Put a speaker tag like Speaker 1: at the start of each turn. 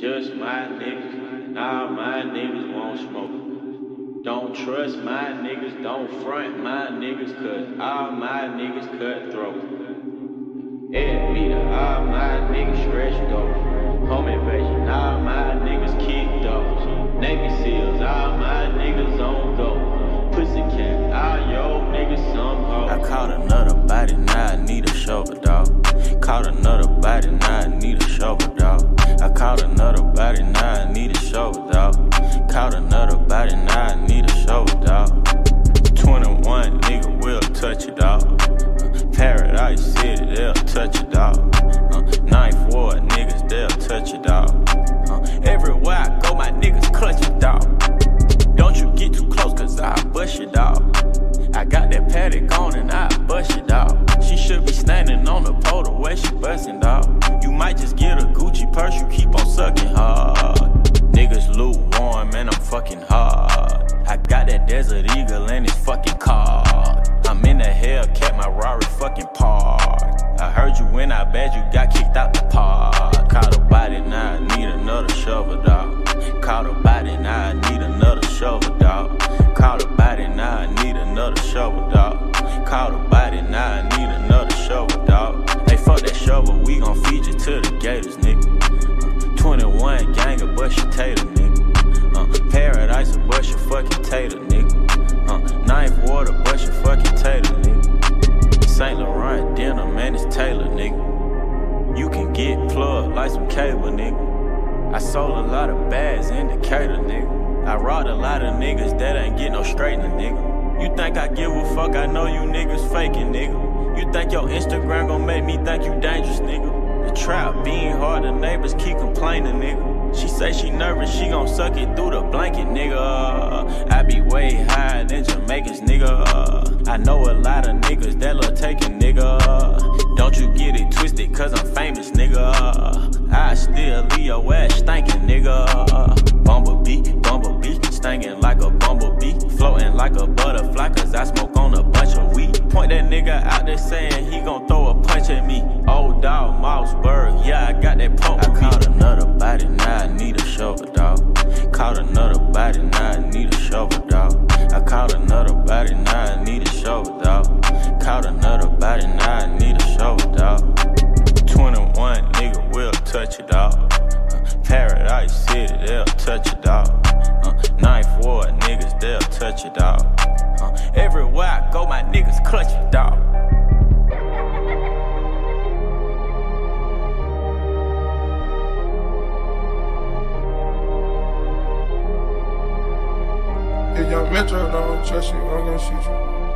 Speaker 1: just my niggas. Nah, my niggas won't smoke. Don't trust my niggas, don't front my niggas, cause all my niggas cutthroat. Ed meter, all my niggas stretch go. Home invasion, all my niggas kick those. Navy SEALs, all my niggas on go. Pussycat, all yo niggas some hoes.
Speaker 2: I caught another body, now I need a shovel, dog. Caught another body, now I need a shovel, dog. They'll touch it, dog. Uh, Ninth Ward niggas, they'll touch it, dog. Uh, everywhere I go, my niggas clutch it, dog. Don't you get too close, cause I bust you, dog. I got that Patek on and I bust you, dog. She should be standing on the pole the way she bustin', dog. You might just get a Gucci purse, you keep on sucking hard. Niggas lukewarm, and I'm fucking hard. I got that Desert Eagle and it's fucking car. I'm in the Hellcat, my Rari fucking parked. Bad you got kicked out the park. Caught a body, now I need another shovel, dog. Caught a body, now I need another shovel, dog. Caught a body, now I need another shovel, dog. Caught a body, now I need another shovel, dog. Hey, fuck that shovel, we gon' feed you to the gators, nigga. Uh, 21 gang of bush tater, nigga. Uh, paradise of bush fucking tater, nigga. Plugged like some cable, nigga. I sold a lot of bags, indicator, nigga. I robbed a lot of niggas that ain't get no straightening, nigga. You think I give a fuck? I know you niggas faking, nigga. You think your Instagram gon' make me think you dangerous, nigga? The trap being hard, the neighbors keep complaining, nigga. She say she nervous, she gon' suck it through the blanket, nigga. I be way higher than Jamaicans, nigga. I know a lot of niggas that love taking, nigga. Don't you get it twisted, cause I'm famous, nigga. I still leave your ass stinking, nigga. Bumblebee, bumblebee, stinging like a bumblebee. Floating like a butterfly, cause I smoke on a bunch of weed. Point that nigga out there saying he gon' throw a punch at me. Old dog, Mossberg, yeah, I got that pump. I caught another body, now I need a shovel, dog. Caught another body, now body, now I need a shovel, dog. 21 nigga will touch it, dog. Uh, Paradise City, they'll touch it, dog. Uh, Ninth Ward niggas, they'll touch it, dog. Uh, everywhere I go, my niggas clutch it, dog.
Speaker 3: If young Metro don't trust you, I'm gonna shoot you.